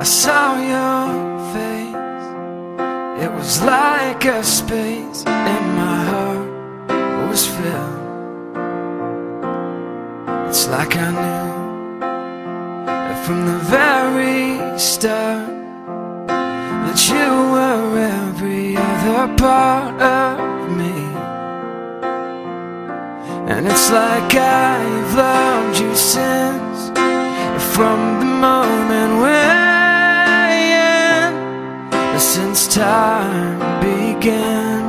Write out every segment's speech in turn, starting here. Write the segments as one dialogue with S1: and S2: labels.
S1: I, saw your face. It was like a space in my heart was filled. It's like I knew from the very start That you were every other part of me. And it's like I've loved you since From the moment when time began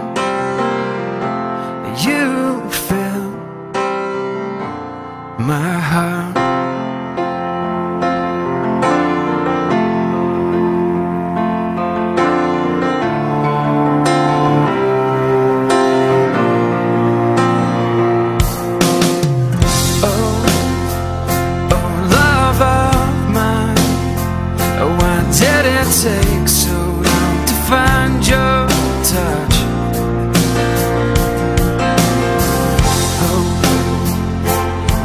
S1: You fill my heart. Oh, oh i take so long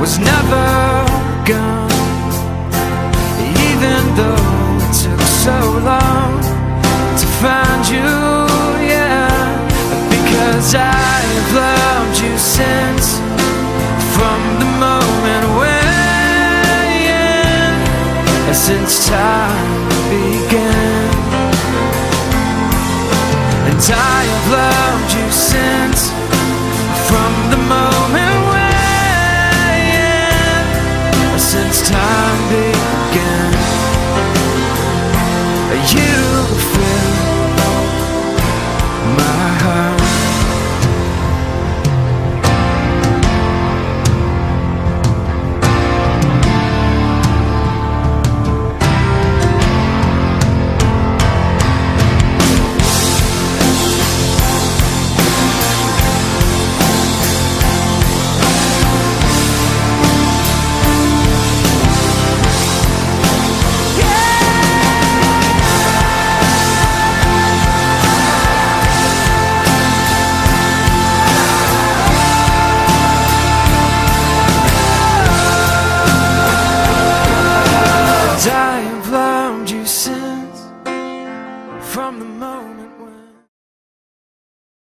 S1: was never gone. Even though it took so long to find you, yeah Because I've loved you since From the moment when Since time began. And I have loved you since from the moment